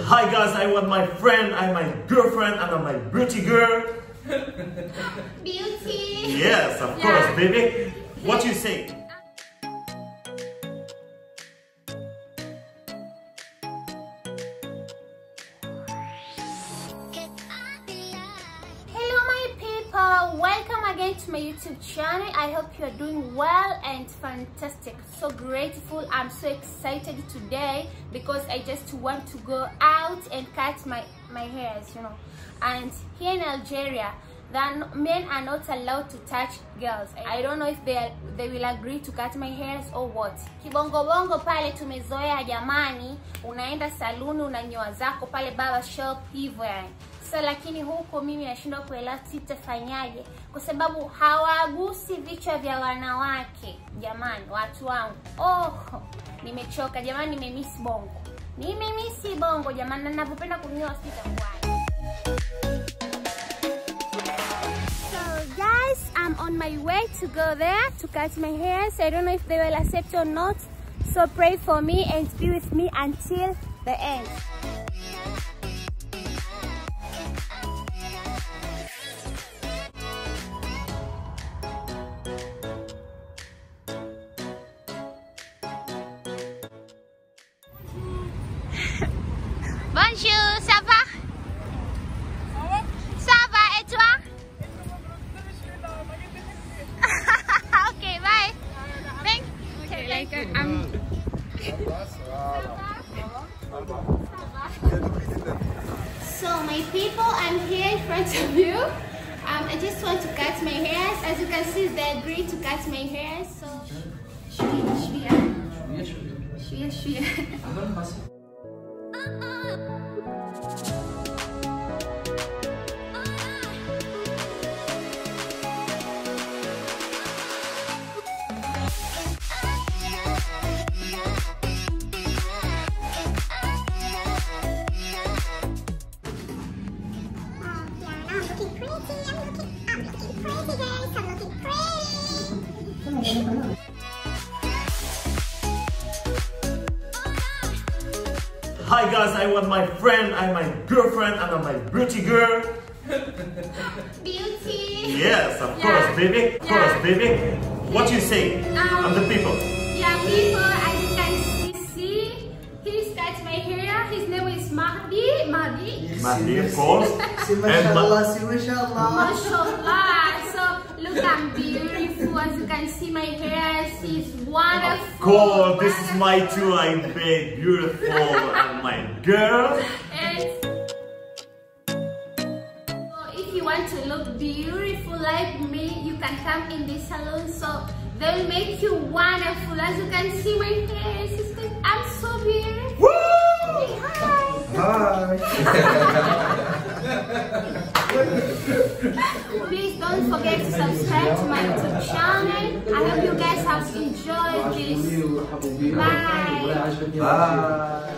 Hi guys, I want my friend, I'm my girlfriend, and I'm my beauty girl. Beauty. Yes, of Yeah. course, baby. What you say? To my YouTube channel. I hope you are doing well and fantastic. So grateful, I'm so excited today because I just want to go out and cut my, my hairs, you know. And here in Algeria, then men are not allowed to touch girls. I don't know if they are, they will agree to cut my hairs or what. Kibongo bongo pale tumezoea jamani, unaenda saluni unanyoa zako pale barber shop hivyo. Sasa lakini huko mimi nashindwa kuelewa sitafanyaje, kwa sababu hawagusi vichwa vya wanawake. Jamani, watu wangu, oh, nimechoka jamani, nimemisi bongo, nimemisi bongo jamani, na ninavyopenda kunyoa sitakuwaje. I'm on my way to go there to cut my hair. So I don't know if they will accept or not. So pray for me and be with me until the end. ça va Ça va et toi Ok, bye. Thank you. Okay, later. So my people, I'm here in front of you. Um, I just want to cut my hairs. As you can see, they agreed to cut my hairs. So, shuya, shuya, shuya, shuya. Hi guys, I want my friend, I'm my girlfriend, and I'm my beauty girl. beauty. Yes, of yeah. course, baby. Of yeah. course, baby. What you say? Um, and the people. Yeah, people. As you can see, he's that's my hair. His name is Mahdi. Mahdi. Yes, Mahdi, of course. and mashallah, mashallah. Mashallah. So look, I'm beautiful as you can see my hair is wonderful. Of course, this is my two I bed. beautiful and my girl. And so if you want to look beautiful like me, you can come in this salon so they'll make you wonderful. As you can see my hair is I'm so beautiful. Woo! Hi! Hi! please don't forget to subscribe to my YouTube channel. I hope you guys have enjoyed this. Bye. Bye.